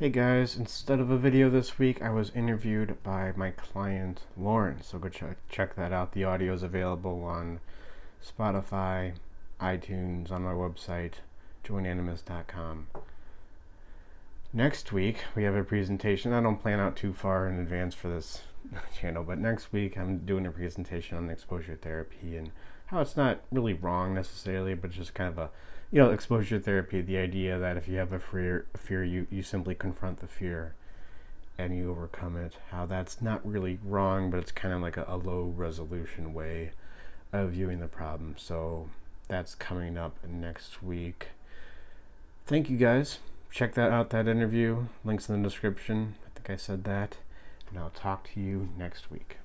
Hey guys, instead of a video this week, I was interviewed by my client Lauren. So go check check that out. The audio is available on Spotify, iTunes, on my website, joinanimus.com. Next week we have a presentation. I don't plan out too far in advance for this channel, but next week I'm doing a presentation on exposure therapy and how it's not really wrong necessarily, but just kind of a you know, exposure therapy, the idea that if you have a fear, fear you, you simply confront the fear and you overcome it. How that's not really wrong, but it's kind of like a, a low resolution way of viewing the problem. So that's coming up next week. Thank you guys. Check that out, that interview. Links in the description. I think I said that. And I'll talk to you next week.